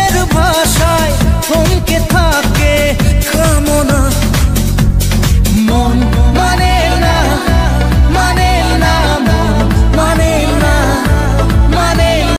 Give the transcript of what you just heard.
মায়ের ভাষা